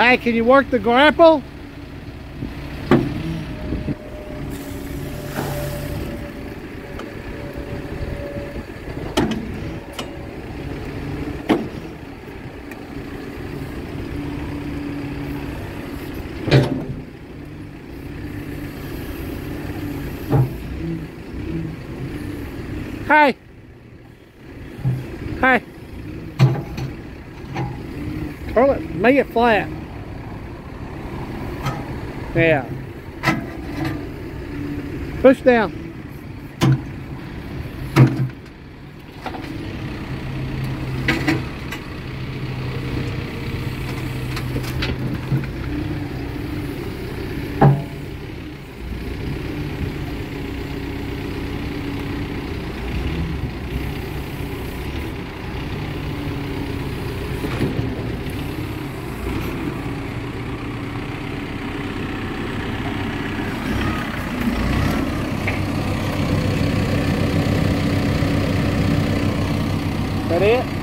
Hey, can you work the grapple? Hi. Curl it, make it flat. Yeah. Push down. That it?